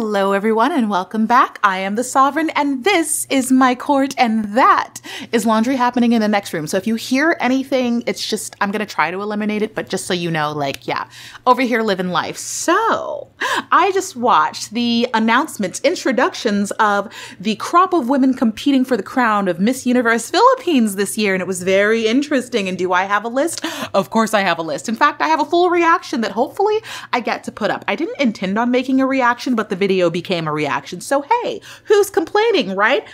Hello, everyone, and welcome back. I am the Sovereign, and this is my court, and that is laundry happening in the next room. So if you hear anything, it's just, I'm going to try to eliminate it, but just so you know, like, yeah, over here living life. So I just watched the announcements, introductions of the crop of women competing for the crown of Miss Universe Philippines this year, and it was very interesting. And do I have a list? Of course, I have a list. In fact, I have a full reaction that hopefully I get to put up. I didn't intend on making a reaction, but the video became a reaction. So, hey, who's complaining, right?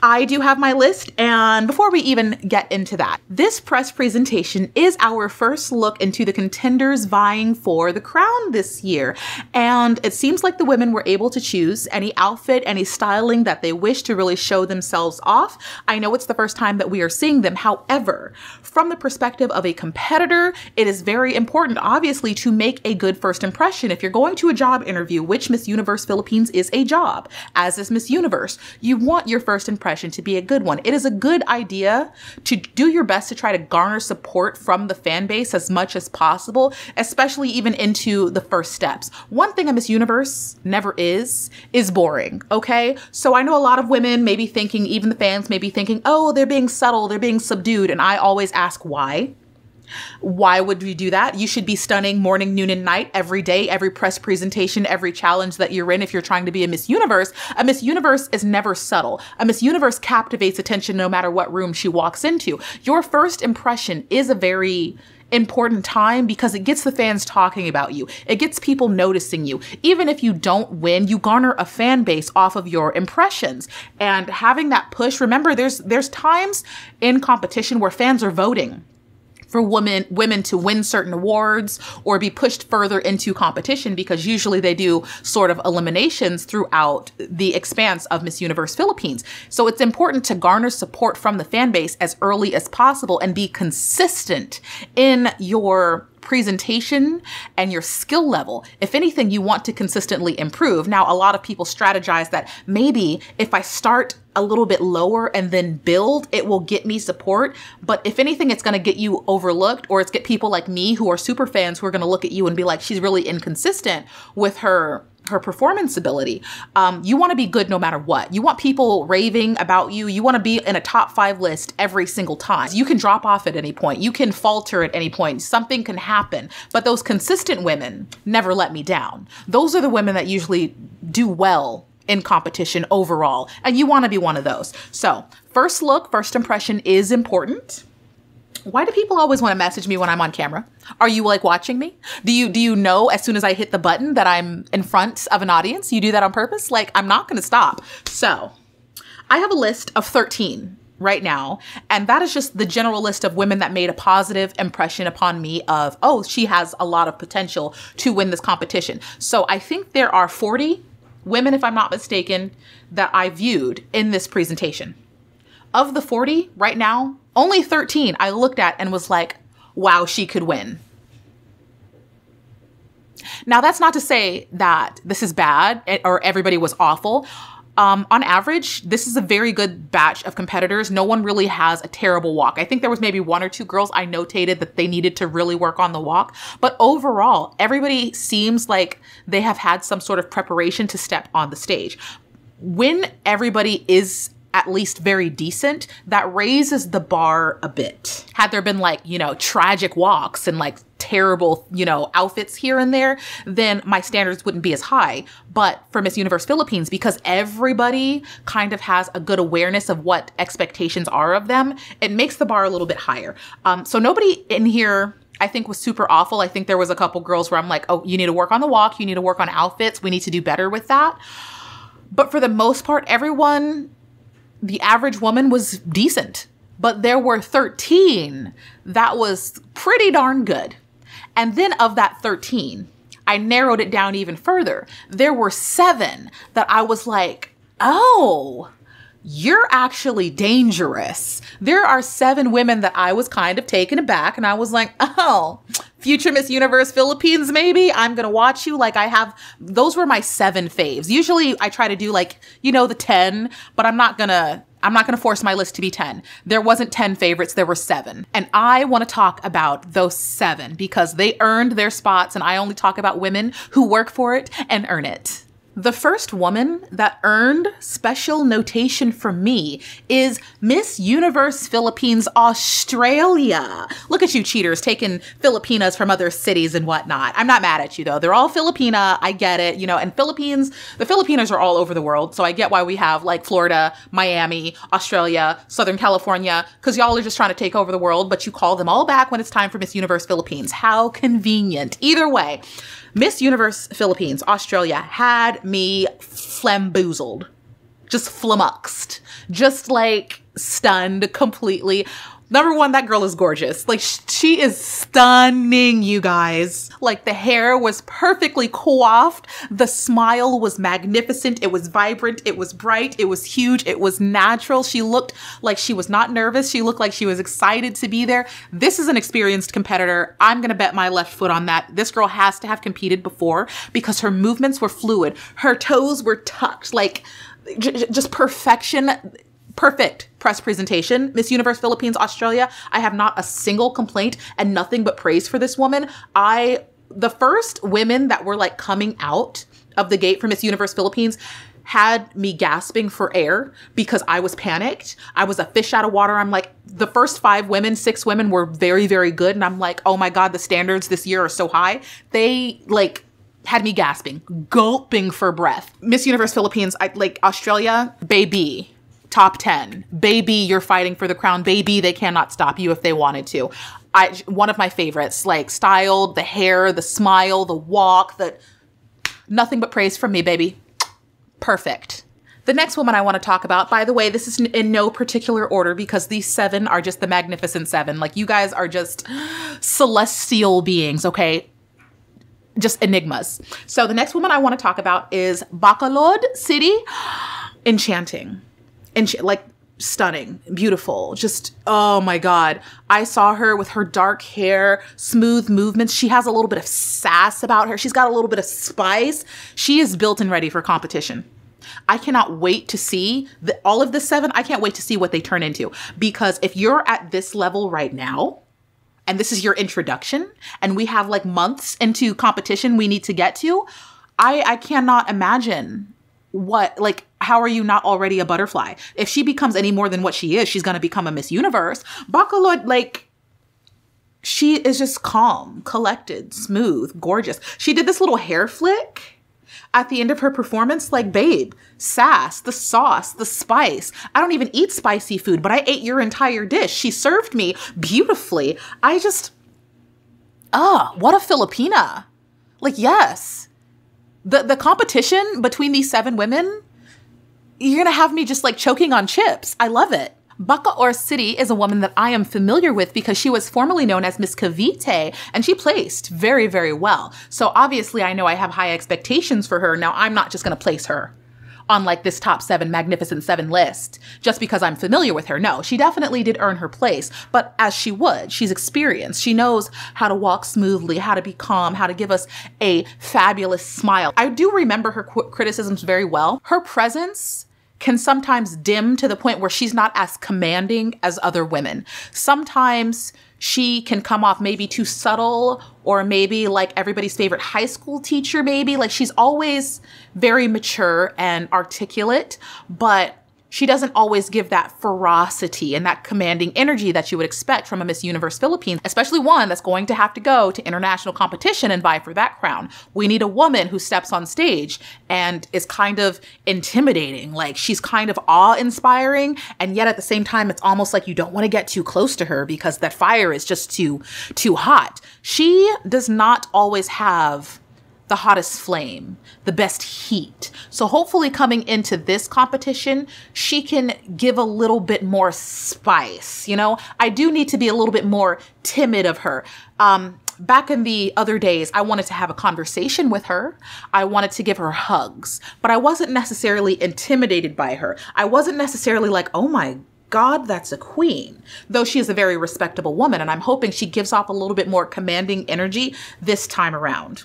I do have my list, and before we even get into that, this press presentation is our first look into the contenders vying for the crown this year. And it seems like the women were able to choose any outfit, any styling that they wish to really show themselves off. I know it's the first time that we are seeing them. However, from the perspective of a competitor, it is very important, obviously, to make a good first impression. If you're going to a job interview, which Miss Universe Philippines is a job, as is Miss Universe, you want your first impression to be a good one. It is a good idea to do your best to try to garner support from the fan base as much as possible, especially even into the first steps. One thing a Miss Universe never is, is boring, okay? So I know a lot of women may be thinking, even the fans may be thinking, oh, they're being subtle, they're being subdued. And I always ask why. Why would you do that? You should be stunning morning, noon, and night every day, every press presentation, every challenge that you're in if you're trying to be a Miss Universe. A Miss Universe is never subtle. A Miss Universe captivates attention no matter what room she walks into. Your first impression is a very important time because it gets the fans talking about you. It gets people noticing you. Even if you don't win, you garner a fan base off of your impressions. And having that push, remember there's there's times in competition where fans are voting for women women to win certain awards or be pushed further into competition because usually they do sort of eliminations throughout the expanse of Miss Universe Philippines. So it's important to garner support from the fan base as early as possible and be consistent in your presentation and your skill level. If anything, you want to consistently improve. Now, a lot of people strategize that maybe if I start a little bit lower and then build, it will get me support. But if anything, it's going to get you overlooked or it's get people like me who are super fans who are going to look at you and be like, she's really inconsistent with her her performance ability. Um, you want to be good no matter what. You want people raving about you. You want to be in a top five list every single time. You can drop off at any point. You can falter at any point. Something can happen. But those consistent women never let me down. Those are the women that usually do well in competition overall. And you want to be one of those. So, first look, first impression is important why do people always want to message me when I'm on camera? Are you like watching me? Do you do you know as soon as I hit the button that I'm in front of an audience? You do that on purpose? Like I'm not going to stop. So, I have a list of 13 right now, and that is just the general list of women that made a positive impression upon me of, oh, she has a lot of potential to win this competition. So, I think there are 40 women if I'm not mistaken that I viewed in this presentation. Of the 40 right now, only 13 I looked at and was like, wow, she could win. Now, that's not to say that this is bad eh, or everybody was awful. Um, on average, this is a very good batch of competitors. No one really has a terrible walk. I think there was maybe one or two girls I notated that they needed to really work on the walk. But overall, everybody seems like they have had some sort of preparation to step on the stage. When everybody is at least very decent, that raises the bar a bit. Had there been like, you know, tragic walks and like terrible, you know, outfits here and there, then my standards wouldn't be as high. But for Miss Universe Philippines, because everybody kind of has a good awareness of what expectations are of them, it makes the bar a little bit higher. Um, so nobody in here I think was super awful. I think there was a couple girls where I'm like, oh, you need to work on the walk, you need to work on outfits, we need to do better with that. But for the most part, everyone the average woman was decent, but there were 13 that was pretty darn good. And then of that 13, I narrowed it down even further. There were seven that I was like, oh, you're actually dangerous. There are seven women that I was kind of taken aback and I was like, oh, future Miss Universe Philippines, maybe. I'm gonna watch you. Like I have those were my seven faves. Usually I try to do like, you know, the 10, but I'm not gonna I'm not going to force my list to be 10. There wasn't 10 favorites, there were seven. And I want to talk about those seven because they earned their spots, and I only talk about women who work for it and earn it. The first woman that earned special notation from me is Miss Universe Philippines Australia. Look at you cheaters taking Filipinas from other cities and whatnot. I'm not mad at you though. They're all Filipina. I get it, you know, and Philippines, the Filipinos are all over the world. So I get why we have like Florida, Miami, Australia, Southern California, because y'all are just trying to take over the world, but you call them all back when it's time for Miss Universe Philippines. How convenient. Either way, Miss Universe Philippines, Australia had me flamboozled, just flummoxed, just like stunned completely. Number one, that girl is gorgeous. Like, she is stunning, you guys. Like, the hair was perfectly coiffed. The smile was magnificent. It was vibrant. It was bright. It was huge. It was natural. She looked like she was not nervous. She looked like she was excited to be there. This is an experienced competitor. I'm going to bet my left foot on that. This girl has to have competed before because her movements were fluid. Her toes were tucked, like, just perfection perfect press presentation. Miss Universe Philippines Australia, I have not a single complaint and nothing but praise for this woman. I the first women that were like coming out of the gate for Miss Universe Philippines had me gasping for air because I was panicked. I was a fish out of water. I'm like, the first five women, six women were very, very good. And I'm like, oh my God, the standards this year are so high. They like had me gasping, gulping for breath. Miss Universe Philippines, I like Australia, baby top 10. Baby, you're fighting for the crown. Baby, they cannot stop you if they wanted to. I one of my favorites, like styled, the hair, the smile, the walk, the nothing but praise from me, baby. Perfect. The next woman I want to talk about, by the way, this is in no particular order because these seven are just the magnificent seven. Like you guys are just celestial beings, okay? Just enigmas. So the next woman I want to talk about is Bacolod City. Enchanting and she, like stunning, beautiful. Just oh my god. I saw her with her dark hair, smooth movements. She has a little bit of sass about her. She's got a little bit of spice. She is built and ready for competition. I cannot wait to see the, all of the seven. I can't wait to see what they turn into because if you're at this level right now, and this is your introduction, and we have like months into competition we need to get to, I I cannot imagine what like how are you not already a butterfly? If she becomes any more than what she is she's going to become a miss universe. Bacolod like she is just calm collected smooth gorgeous. She did this little hair flick at the end of her performance like babe sass the sauce the spice. I don't even eat spicy food but i ate your entire dish. She served me beautifully. I just ah oh, what a filipina. Like yes the the competition between these seven women, you're gonna have me just like choking on chips. I love it. Bacoor City is a woman that I am familiar with because she was formerly known as Miss Cavite and she placed very, very well. So obviously I know I have high expectations for her. Now I'm not just gonna place her on like this top seven magnificent seven list just because I'm familiar with her. No, she definitely did earn her place, but as she would, she's experienced. She knows how to walk smoothly, how to be calm, how to give us a fabulous smile. I do remember her criticisms very well. Her presence can sometimes dim to the point where she's not as commanding as other women. Sometimes she can come off maybe too subtle or maybe like everybody's favorite high school teacher, maybe. Like she's always very mature and articulate, but she doesn't always give that ferocity and that commanding energy that you would expect from a Miss Universe Philippines, especially one that's going to have to go to international competition and vie for that crown. We need a woman who steps on stage and is kind of intimidating. Like she's kind of awe inspiring. And yet at the same time, it's almost like you don't want to get too close to her because that fire is just too, too hot. She does not always have the hottest flame, the best heat. So hopefully coming into this competition, she can give a little bit more spice, you know? I do need to be a little bit more timid of her. Um, back in the other days, I wanted to have a conversation with her. I wanted to give her hugs, but I wasn't necessarily intimidated by her. I wasn't necessarily like, oh my God, that's a queen. Though she is a very respectable woman, and I'm hoping she gives off a little bit more commanding energy this time around.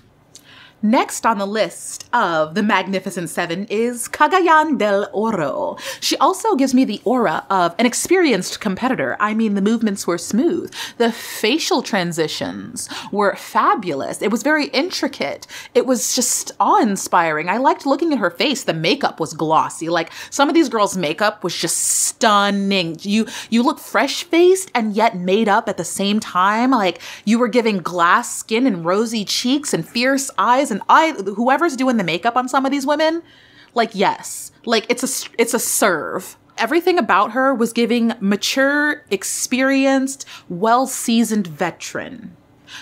Next on the list of the Magnificent Seven is Cagayan del Oro. She also gives me the aura of an experienced competitor. I mean, the movements were smooth. The facial transitions were fabulous. It was very intricate. It was just awe inspiring. I liked looking at her face. The makeup was glossy. Like some of these girls' makeup was just stunning. You, you look fresh faced and yet made up at the same time. Like you were giving glass skin and rosy cheeks and fierce eyes and I whoever's doing the makeup on some of these women, like yes, like it's a it's a serve. Everything about her was giving mature, experienced, well-seasoned veteran.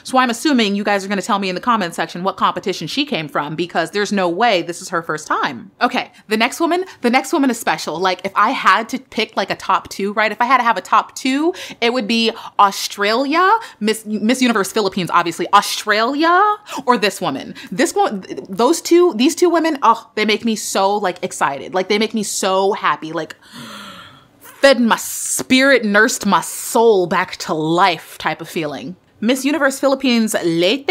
So I'm assuming you guys are going to tell me in the comment section what competition she came from because there's no way this is her first time. Okay, the next woman, the next woman is special. Like if I had to pick like a top two, right? If I had to have a top two, it would be Australia, Miss Miss Universe Philippines, obviously, Australia, or this woman. This one, those two, these two women, oh, they make me so like excited. Like they make me so happy. Like fed my spirit, nursed my soul back to life type of feeling. Miss Universe Philippines Leyte,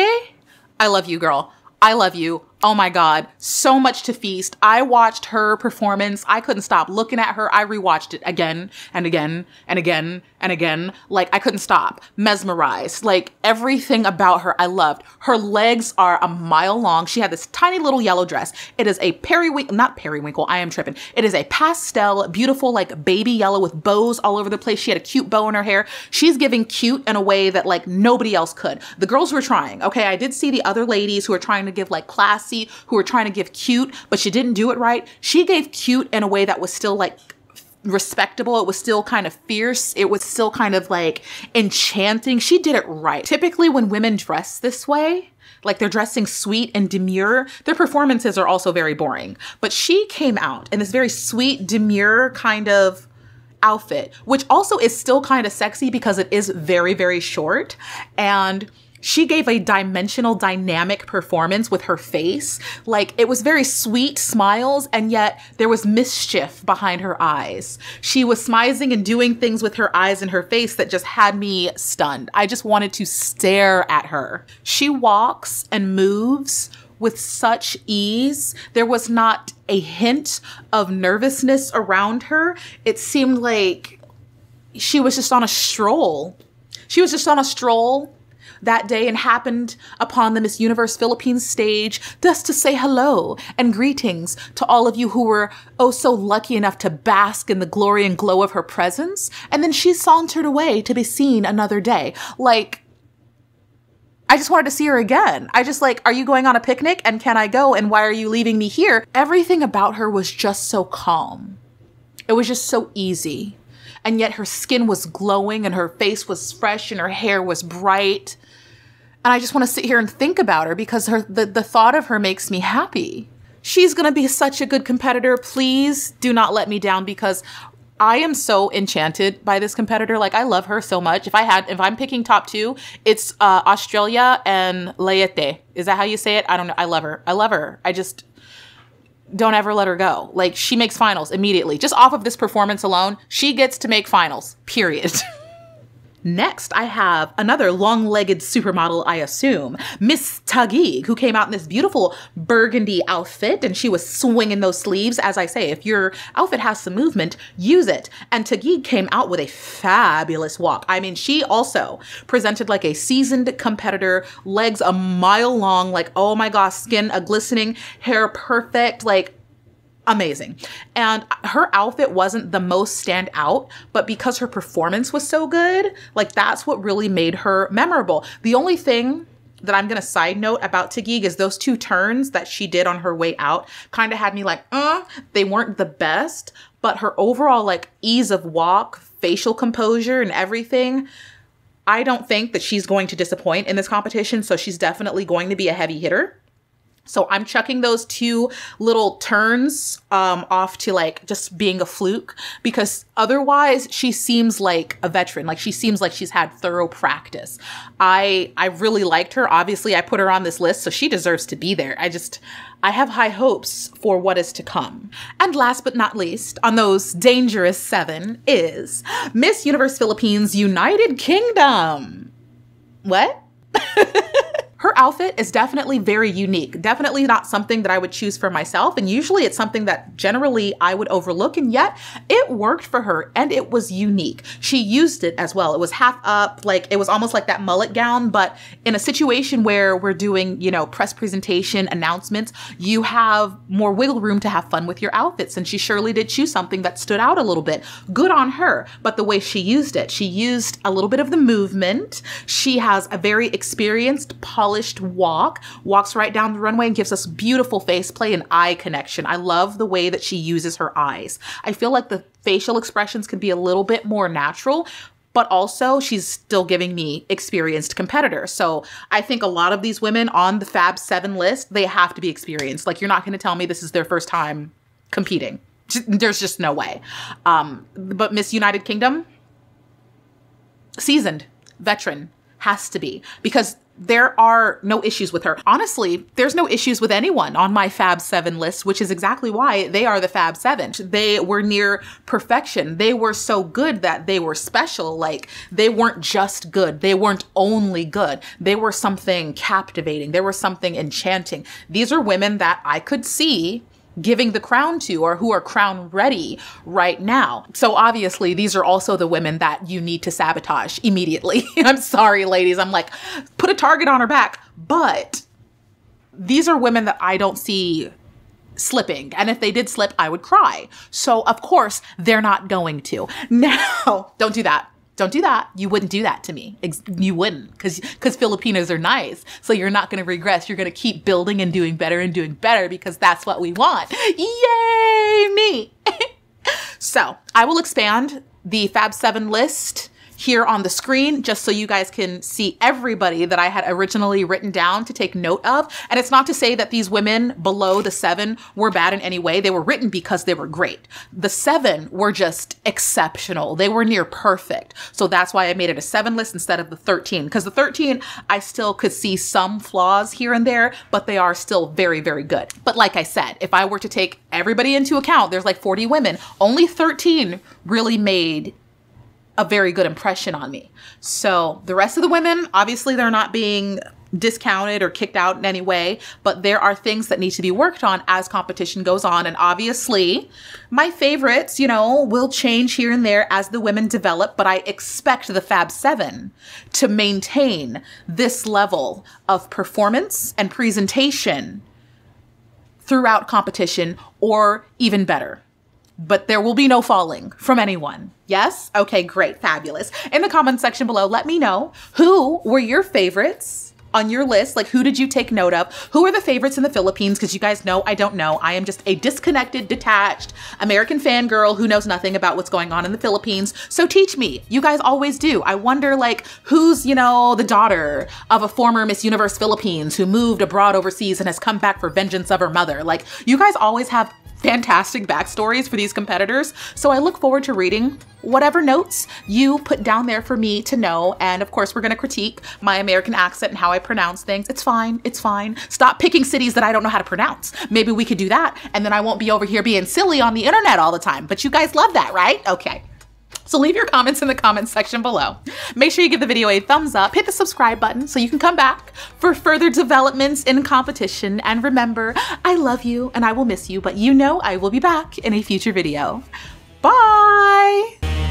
I love you, girl. I love you. Oh my God, so much to feast. I watched her performance. I couldn't stop looking at her. I rewatched it again and again and again and again. Like I couldn't stop. Mesmerized. Like everything about her I loved. Her legs are a mile long. She had this tiny little yellow dress. It is a periwinkle, not periwinkle, I am tripping. It is a pastel, beautiful, like baby yellow with bows all over the place. She had a cute bow in her hair. She's giving cute in a way that like nobody else could. The girls were trying. Okay, I did see the other ladies who were trying to give like classy, who were trying to give cute, but she didn't do it right. She gave cute in a way that was still like respectable. It was still kind of fierce. It was still kind of like enchanting. She did it right. Typically, when women dress this way, like they're dressing sweet and demure, their performances are also very boring. But she came out in this very sweet, demure kind of outfit, which also is still kind of sexy because it is very, very short. And she gave a dimensional dynamic performance with her face like it was very sweet smiles and yet there was mischief behind her eyes she was smizing and doing things with her eyes and her face that just had me stunned i just wanted to stare at her she walks and moves with such ease. There was not a hint of nervousness around her. It seemed like she was just on a stroll. She was just on a stroll that day and happened upon the Miss Universe Philippines stage just to say hello and greetings to all of you who were oh so lucky enough to bask in the glory and glow of her presence. And then she sauntered away to be seen another day. Like, I just wanted to see her again. I just like, are you going on a picnic and can I go? And why are you leaving me here? Everything about her was just so calm. It was just so easy. And yet her skin was glowing and her face was fresh and her hair was bright. And I just want to sit here and think about her because her the, the thought of her makes me happy. She's going to be such a good competitor. Please do not let me down because I am so enchanted by this competitor. Like I love her so much. If I had, if I'm picking top two, it's uh, Australia and Leyte. Is that how you say it? I don't know. I love her. I love her. I just don't ever let her go. Like she makes finals immediately. Just off of this performance alone, she gets to make finals. Period. Next, I have another long legged supermodel, I assume, Miss Taguig, who came out in this beautiful burgundy outfit and she was swinging those sleeves. As I say, if your outfit has some movement, use it. And Taguig came out with a fabulous walk. I mean, she also presented like a seasoned competitor, legs a mile long, like, oh my gosh, skin a glistening, hair perfect, like, amazing. And her outfit wasn't the most stand out, but because her performance was so good, like that's what really made her memorable. The only thing that I'm gonna side note about Taguig is those two turns that she did on her way out kind of had me like, uh, they weren't the best, but her overall like ease of walk, facial composure, and everything. I don't think that she's going to disappoint in this competition, so she's definitely going to be a heavy hitter. So I'm chucking those two little turns um, off to like just being a fluke because otherwise she seems like a veteran. Like she seems like she's had thorough practice. I I really liked her. Obviously, I put her on this list, so she deserves to be there. I just I have high hopes for what is to come. And last but not least, on those dangerous seven is Miss Universe Philippines United Kingdom. What? her outfit is definitely very unique. Definitely not something that I would choose for myself. And usually it's something that generally I would overlook. And yet it worked for her and it was unique. She used it as well. It was half up, like it was almost like that mullet gown. But in a situation where we're doing, you know, press presentation announcements, you have more wiggle room to have fun with your outfits. And she surely did choose something that stood out a little bit. Good on her. But the way she used it, she used a little bit of the movement. She has a very experienced, polished, polished walk, walks right down the runway and gives us beautiful face play and eye connection. I love the way that she uses her eyes. I feel like the facial expressions could be a little bit more natural, but also she's still giving me experienced competitors. So I think a lot of these women on the Fab 7 list, they have to be experienced. Like you're not going to tell me this is their first time competing. There's just no way. Um, but Miss United Kingdom, seasoned, veteran, has to be because there are no issues with her. Honestly, there's no issues with anyone on my Fab 7 list, which is exactly why they are the Fab 7. They were near perfection. They were so good that they were special. Like, they weren't just good. They weren't only good. They were something captivating. They were something enchanting. These are women that I could see giving the crown to or who are crown ready right now. So obviously these are also the women that you need to sabotage immediately. I'm sorry, ladies. I'm like, put a target on her back. But these are women that I don't see slipping. And if they did slip, I would cry. So of course they're not going to. Now, don't do that. Don't do that. You wouldn't do that to me. You wouldn't because because Filipinos are nice. So you're not going to regress. You're going to keep building and doing better and doing better because that's what we want. Yay, me. so I will expand the Fab 7 list here on the screen just so you guys can see everybody that I had originally written down to take note of. And it's not to say that these women below the seven were bad in any way. They were written because they were great. The seven were just exceptional. They were near perfect. So that's why I made it a seven list instead of the 13. Because the 13, I still could see some flaws here and there, but they are still very, very good. But like I said, if I were to take everybody into account, there's like 40 women, only 13 really made a very good impression on me. So the rest of the women, obviously, they're not being discounted or kicked out in any way, but there are things that need to be worked on as competition goes on. And obviously, my favorites, you know, will change here and there as the women develop, but I expect the Fab Seven to maintain this level of performance and presentation throughout competition or even better but there will be no falling from anyone. Yes? Okay, great, fabulous. In the comment section below, let me know who were your favorites on your list. Like, who did you take note of? Who are the favorites in the Philippines? Because you guys know I don't know. I am just a disconnected, detached American fangirl who knows nothing about what's going on in the Philippines. So teach me. You guys always do. I wonder, like, who's, you know, the daughter of a former Miss Universe Philippines who moved abroad overseas and has come back for vengeance of her mother. Like, you guys always have fantastic backstories for these competitors. So I look forward to reading whatever notes you put down there for me to know. And of course, we're going to critique my American accent and how I pronounce things. It's fine. It's fine. Stop picking cities that I don't know how to pronounce. Maybe we could do that. And then I won't be over here being silly on the internet all the time. But you guys love that, right? Okay. So leave your comments in the comments section below. Make sure you give the video a thumbs up, hit the subscribe button so you can come back for further developments in competition. And remember, I love you and I will miss you, but you know I will be back in a future video. Bye!